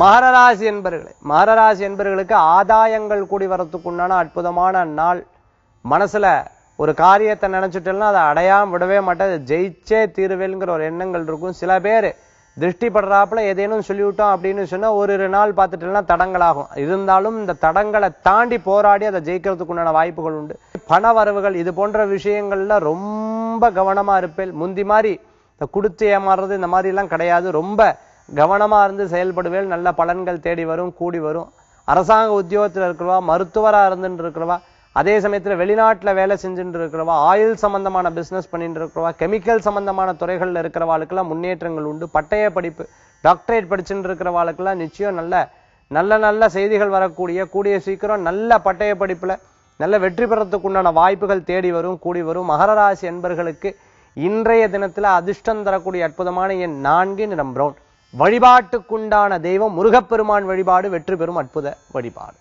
மகரராசி என்பர்களே மகரராசி என்பர்களுக்கு ஆதாயங்கள் கூடி வரத்துக்கு உண்டான அற்புதமான நாள். மனசுல ஒரு காரியத்தை நினைச்சிட்டேன்னா அதை அடையாம விடவே மாட்டேன் ஜெயிச்சே தீருவேல்ங்கிற ஒரு எண்ணங்கள் இருக்கும். சில பேர் திருஷ்டி படுறாப்புல ஏதேனும் சொல்லிவிட்டோம் அப்படின்னு சொன்னா ஒரு ஒரு நாள் பார்த்துட்டேன்னா தடங்களாகும். இருந்தாலும் இந்த தடங்களை தாண்டி போராடி அதை ஜெயிக்கிறதுக்கு உண்டான வாய்ப்புகள் உண்டு. பண வரவுகள் இது போன்ற விஷயங்கள்ல ரொம்ப கவனமா இருப்பேன். முந்தி மாதிரி இந்த கொடுத்து ஏமாறுறது இந்த மாதிரி எல்லாம் கிடையாது. ரொம்ப கவனமாக இருந்து செயல்படுவேல் நல்ல பலன்கள் தேடி வரும் கூடி வரும். அரசாங்க உத்தியோகத்தில் இருக்கிறவா மருத்துவராக இருந்துட்டு இருக்கிறவா அதே சமயத்தில் வெளிநாட்டில் வேலை செஞ்சுட்டு இருக்கிறவா ஆயில் சம்பந்தமான பிஸ்னஸ் பண்ணிட்டு இருக்கிறவா கெமிக்கல் சம்பந்தமான துறைகளில் இருக்கிறவாளுக்கெல்லாம் முன்னேற்றங்கள் உண்டு. பட்டய படிப்பு டாக்டரேட் படிச்சுட்டு இருக்கிறவாளுக்கெல்லாம் நிச்சயம் நல்ல நல்ல நல்ல செய்திகள் வரக்கூடிய கூடிய சீக்கிரம் நல்ல பட்டய படிப்பில் நல்ல வெற்றி பெறத்துக்கு உண்டான வாய்ப்புகள் தேடி வரும் கூடி வரும். மகர ராசி என்பர்களுக்கு இன்றைய தினத்தில் அதிர்ஷ்டம் தரக்கூடிய அற்புதமான என் நான்கு நிறம் பிரவுன் வழிபாட்டுக்குண்டான தெய்வம் முருகப்பெருமான் வழிபாடு வெற்றி பெறும் அற்புத வழிபாடு.